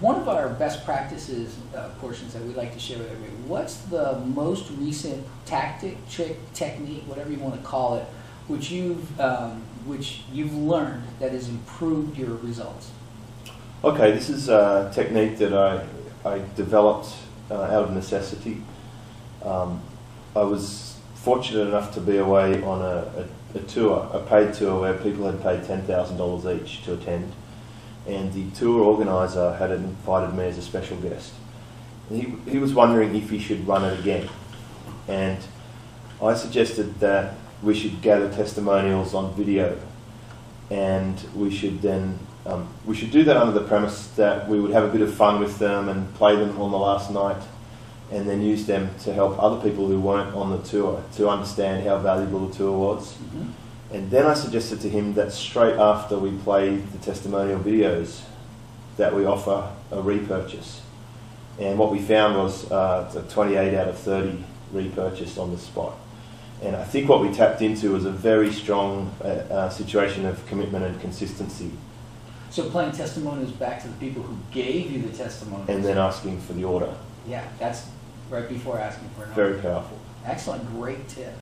one of our best practices uh, portions that we like to share with everybody, what's the most recent tactic, trick, technique, whatever you want to call it, which you've, um, which you've learned that has improved your results? Okay, this is a technique that I, I developed uh, out of necessity. Um, I was fortunate enough to be away on a, a, a tour, a paid tour where people had paid $10,000 each to attend, and the tour organiser had invited me as a special guest. He, he was wondering if he should run it again, and I suggested that we should gather testimonials on video, and we should then um, we should do that under the premise that we would have a bit of fun with them and play them on the last night, and then use them to help other people who weren't on the tour to understand how valuable the tour was. Mm-hmm. And then I suggested to him that straight after we play the testimonial videos, that we offer a repurchase. And what we found was uh, a 28 out of 30 repurchase on the spot. And I think what we tapped into was a very strong uh, uh, situation of commitment and consistency, So playing testimonials back to the people who gave you the testimonials. and then asking for the order. yeah, that's right before asking for an order. Very powerful. Excellent, great tip.